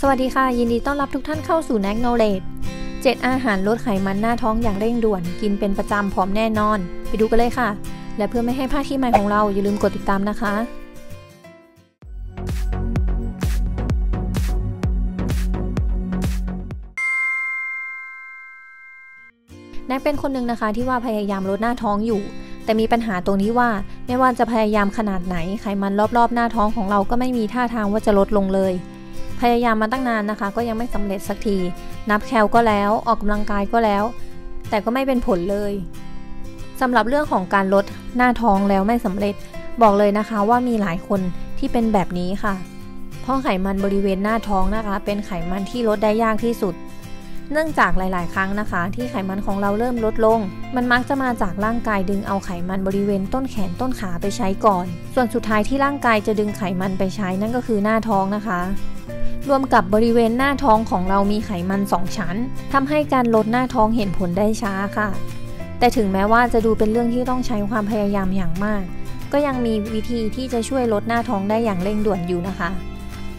สวัสดีค่ะ ยินดีต้อนรับทุกท่านเข้าสู่ n a c Knowledge 7อาหารลดไขมันหน้าท้องอย่างเร่งด่วน กินเป็นประจำพร้อมแน่นอน ไปดูกันเลยค่ะ และเพื่อไม่ให้พลาดที่ใหม่ของเราอย่าลืมกดติดตามนะคะ แนกเป็นคนหนึ่งนะคะที่ว่าพยายามลดหน้าท้องอยู่แต่มีปัญหาตรงที่ว่าไม่ว่าจะพยายามขนาดไหน ไขมันรอบๆ หน้าท้องของเราก็ไม่มีท่าทางว่าจะลดลงเลย ยายามมาตั้งนานนะคะ ก็ยังไม่สำเร็จสักที นับแคลก็แล้วออกกำลังกายก็แล้ว แต่ก็ไม่เป็นผลเลยสำหรับเรื่องของการลดหน้าท้องแล้วไม่สำเร็จบอกเลยนะคะว่ามีหลายคนที่เป็นแบบนี้ค่ะ เพราะไขมันบริเวณหน้าท้องนะคะ เป็นไขมันที่ลดได้ยากที่สุด เนื่องจากหลายๆ ครั้งนะคะ ที่ไขมันของเราเริ่มลดลง มันมักจะมาจากร่างกายดึงเอาไขมันบริเวณต้นแขนต้นขาไปใช้ก่อน ส่วนสุดท้ายที่ร่างกายจะดึงไขมันไปใช้นั่นก็คือหน้าท้องนะคะ รวมกับบริเวณหน้าท้องของเรามีไขมัน 2 ชั้นทำให้การลดหน้าท้องเห็นผลได้ช้าค่ะ แต่ถึงแม้ว่าจะดูเป็นเรื่องที่ต้องใช้ความพยายามอย่างมาก ก็ยังมีวิธีที่จะช่วยลดหน้าท้องได้อย่างเร่งด่วนอยู่นะคะ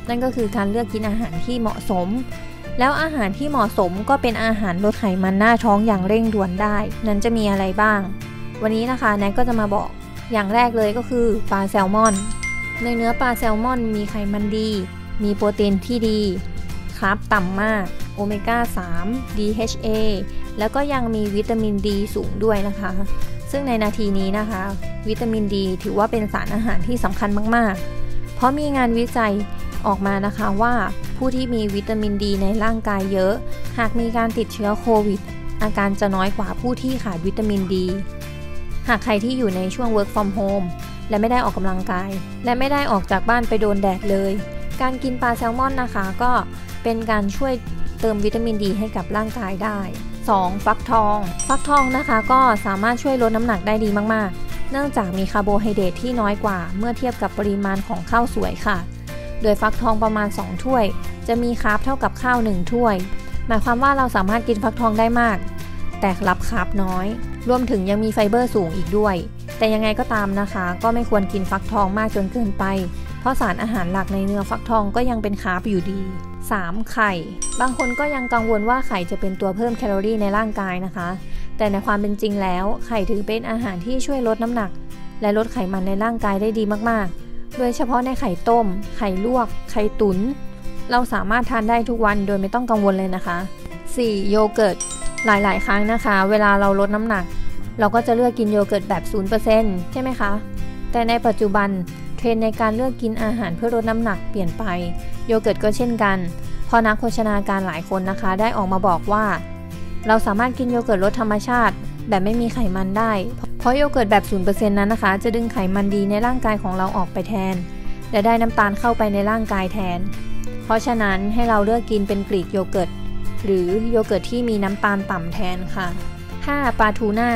นั่นก็คือการเลือกกินอาหารที่เหมาะสม แล้วอาหารที่เหมาะสมก็เป็นอาหารลดไขมันหน้าท้องอย่างเร่งด่วนได้ นั้นจะมีอะไรบ้าง วันนี้นะคะแนทก็จะมาบอกอย่างแรกเลยก็คือปลาแซลมอน ในเนื้อปลาแซลมอนมีไขมันดี มีโปรตีนที่ดีคาร์บต่ำมาก โอเมก้า 3 DHA แล้วก็ยังมีวิตามินดีสูงด้วยนะคะ ซึ่งในนาทีนี้นะคะ วิตามินดีถือว่าเป็นสารอาหารที่สำคัญมาก ๆ เพราะมีงานวิจัยออกมานะคะว่าผู้ที่มีวิตามินดีในร่างกายเยอะ หากมีการติดเชื้อโควิด อาการจะน้อยกว่าผู้ที่ขาดวิตามินดี หากใครที่อยู่ในช่วง work from home และไม่ได้ออกกำลังกาย และไม่ได้ออกจากบ้านไปโดนแดดเลย การกินปลาแซลมอนนะคะ ก็เป็นการช่วยเติมวิตามินดีให้กับร่างกายได้ 2. ฟักทอง ฟักทองนะคะก็สามารถช่วยลดน้ำหนักได้ดีมากๆ เนื่องจากมีคาร์โบไฮเดรตที่น้อยกว่า เมื่อเทียบกับปริมาณของข้าวสวยค่ะ โดยฟักทองประมาณ 2 ถ้วย จะมีคาร์บเท่ากับข้าว 1 ถ้วย หมายความว่าเราสามารถกินฟักทองได้มาก แต่รับคาร์บน้อย รวมถึงยังมีไฟเบอร์สูงอีกด้วย แต่ยังไงก็ตามนะคะ ก็ไม่ควรกินฟักทองมากจนเกินไป ราะสารอาหารหลักในเนื้อฟักทองก็ยังเป็นคาร์บอยู่ดี 3. ไข่ บางคนก็ยังกังวลว่าไข่จะเป็นตัวเพิ่มแคลอรี่ในร่างกายนะคะ แต่ในความเป็นจริงแล้ว ไข่ถือเป็นอาหารที่ช่วยลดน้ำหนัก และลดไขมันในร่างกายได้ดีมากๆ โดยเฉพาะในไข่ต้ม ไข่ลวก ไข่ตุน๋นเราสามารถทานได้ทุกวันโดยไม่ต้องกังวลเลยนะคะ 4. โยเกิร์ต หลายๆ ครั้งนะคะ เวลาเราลดน้ำหนัก เราก็จะเลือกกินโยเกิร์ตแบบ 0%ใช่ไหมคะ แต่ในปัจจุบัน รนในการเลือกกินอาหารเพื่อลดน้ำหนักเปลี่ยนไป โยเกิร์ตก็เช่นกันพอนักโภชนาการหลายคนนะคะ ได้ออกมาบอกว่า เราสามารถกินโยเกิร์ตรสธรรมชาติ แบบไม่มีไขมันได้ เพราะโยเกิร์ตแบบ 0%นั้นนะคะ จะดึงไขมันดีในร่างกายของเราออกไปแทน และได้น้ำตาลเข้าไปในร่างกายแทน เพราะฉะนั้นให้เราเลือกกินเป็นกรีกโยเกิร์ตหรือโยเกิร์ตที่มีน้ำตาลต่ำแทนค่ะ 5. ปลาทูน่า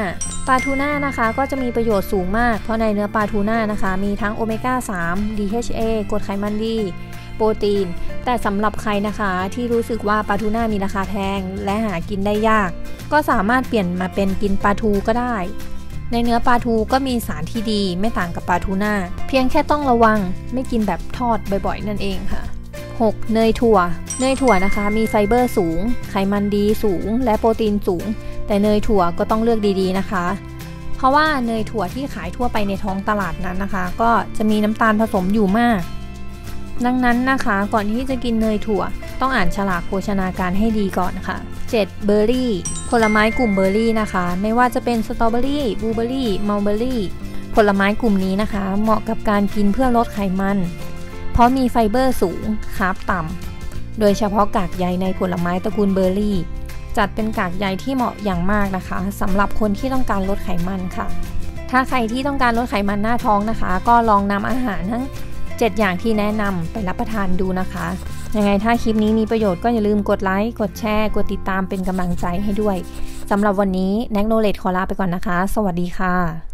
ปลาทูน่านะคะก็จะมีประโยชน์สูงมาก เพราะในเนื้อปลาทูน่านะคะ มีทั้งโอเมก้า 3 DHA กรดไขมันดี โปรตีน แต่สำหรับใครนะคะที่รู้สึกว่าปลาทูน่ามีราคาแพงและหากินได้ยาก ก็สามารถเปลี่ยนมาเป็นกินปลาทูก็ได้ ในเนื้อปลาทูก็มีสารที่ดีไม่ต่างกับปลาทูน่าเพียงแค่ต้องระวังไม่กินแบบทอดบ่อยๆ นั่นเองค่ะ 6. เนยถั่ว เนยถั่วนะคะ มีไฟเบอร์สูง ไขมันดีสูง และโปรตีนสูง แต่เนยถั่วก็ต้องเลือกดีๆนะคะ เพราะว่าเนยถั่วที่ขายทั่วไปในท้องตลาดนั้นนะคะ ก็จะมีน้ำตาลผสมอยู่มาก ดังนั้นนะคะก่อนที่จะกินเนยถั่ว ต้องอ่านฉลากโภชนาการให้ดีก่อนค่ะ 7. เบอร์รี่ ผลไม้กลุ่มเบอร์รี่นะคะ ไม่ว่าจะเป็นสตรอเบอรี่บลูเบอรี่มัลเบอรี่ผลไม้กลุ่มนี้นะคะ เหมาะกับการกินเพื่อลดไขมัน เพราะมีไฟเบอร์สูง carb ต่ำโดยเฉพาะกากใยในผลไม้ตระกูลเบอร์รี่ จัดเป็นกากใยที่เหมาะอย่างมากนะคะสำหรับคนที่ต้องการลดไขมันค่ะ ถ้าใครที่ต้องการลดไขมันหน้าท้องนะคะ ก็ลองนำอาหารทั้ง 7 อย่างที่แนะนำไปรับประทานดูนะคะยังไงถ้าคลิปนี้มีประโยชน์ก็อย่าลืมกดไลค์กดแชร์ กดติดตามเป็นกำลังใจให้ด้วยสำหรับวันนี้แน็กโนเลดขอลาไปก่อนนะคะ สวัสดีค่ะ